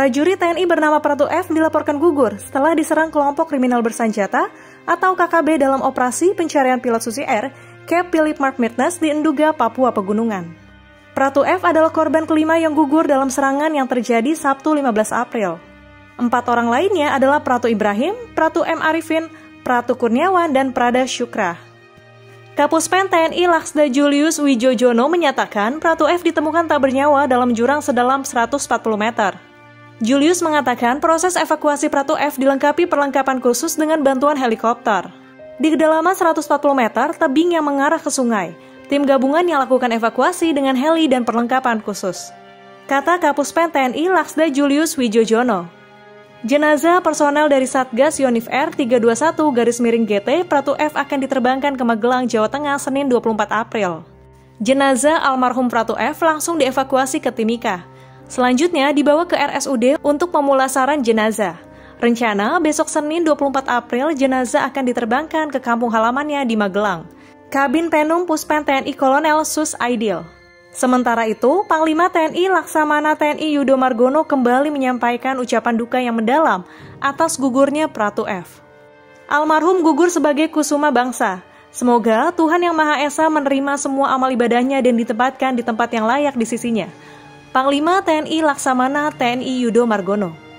Prajurit TNI bernama Pratu F dilaporkan gugur setelah diserang kelompok kriminal bersenjata atau KKB dalam operasi pencarian pilot Susi Air, Cape Philip Mark Mitnes di Enduga, Papua Pegunungan. Pratu F adalah korban kelima yang gugur dalam serangan yang terjadi Sabtu 15 April. Empat orang lainnya adalah Pratu Ibrahim, Pratu M. Arifin, Pratu Kurniawan, dan Prada Syukra. Kapuspen TNI Laksda Julius Wijojono menyatakan Pratu F ditemukan tak bernyawa dalam jurang sedalam 140 meter. Julius mengatakan proses evakuasi Pratu F dilengkapi perlengkapan khusus dengan bantuan helikopter. Di kedalaman 140 meter, tebing yang mengarah ke sungai. Tim gabungan yang lakukan evakuasi dengan heli dan perlengkapan khusus. Kata Kapuspen TNI Laksda Julius Wijojono. Jenazah personel dari Satgas Yonif R 321 garis miring GT Pratu F akan diterbangkan ke Magelang, Jawa Tengah Senin 24 April. Jenazah almarhum Pratu F langsung dievakuasi ke Timika. Selanjutnya dibawa ke RSUD untuk pemulasaran jenazah. Rencana besok Senin 24 April jenazah akan diterbangkan ke kampung halamannya di Magelang. Kabin Penum Puspen TNI Kolonel Sus Aidil. Sementara itu, Panglima TNI Laksamana TNI Yudo Margono kembali menyampaikan ucapan duka yang mendalam atas gugurnya Pratu F. Almarhum gugur sebagai kusuma bangsa. Semoga Tuhan Yang Maha Esa menerima semua amal ibadahnya dan ditempatkan di tempat yang layak di sisinya. Panglima TNI Laksamana TNI Yudo Margono.